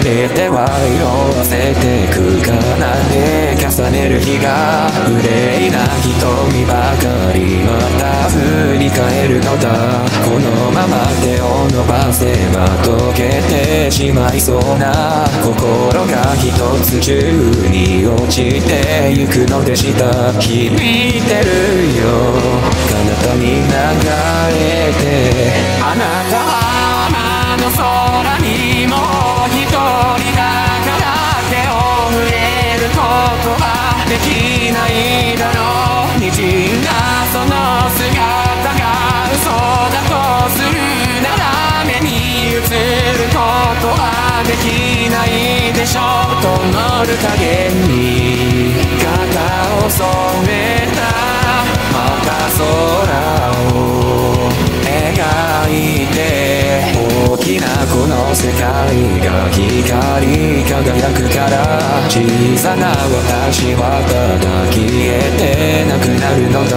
ては色あせてくかなで重ねる日が憂いな瞳ばかりまた振り返るのだこのまま手を伸ばせば溶けてしまいそうな心が一つ宙に落ちてゆくのでした。響いてるよ。彼方に流れてないでしょう灯る影に肩を染めた。また空を描いて大きなこの世界が光り輝くから。小さな私はただ消えてなくなるのだ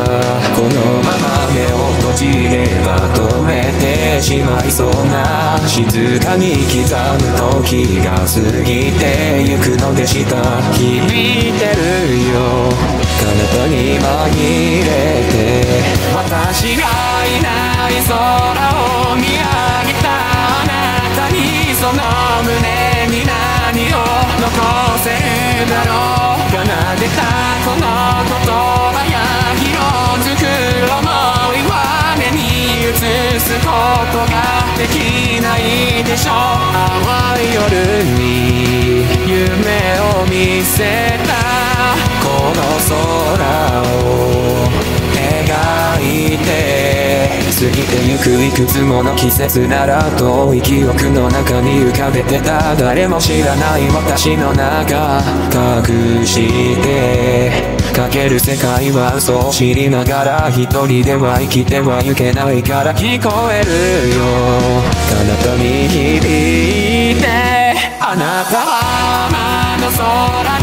しまいそうな静かに刻む時が過ぎてゆくのでした。響いてるよ。彼方に紛れて。私がいない空を見上げた。あなたにその胸に何を残せるだろう。奏でたこの言葉ができないでしょう。淡い夜に夢を見せた。この空を描いて過ぎてゆくいくつもの季節なら遠い記憶の中に浮かべてた。誰も知らない私の中隠して。かける世界は嘘を知りながら一人では生きてはいけないから聞こえるよ彼方に響いてあなたはあの空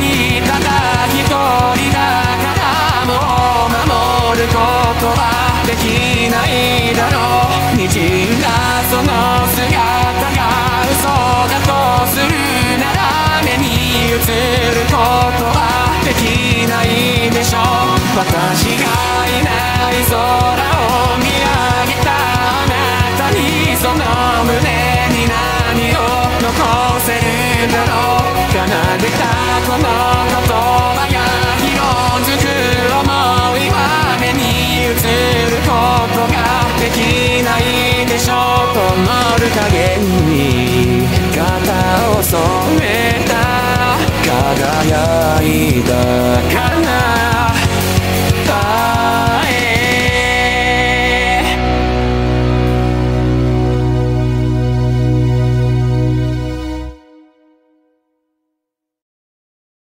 にただ一人だからもう守ることはできないだろう滲んだその私がいない空を見上げたあなたにその胸に何を残せるだろう奏でたこの言葉や色づく想いは目に映ることができないでしょう灯る影に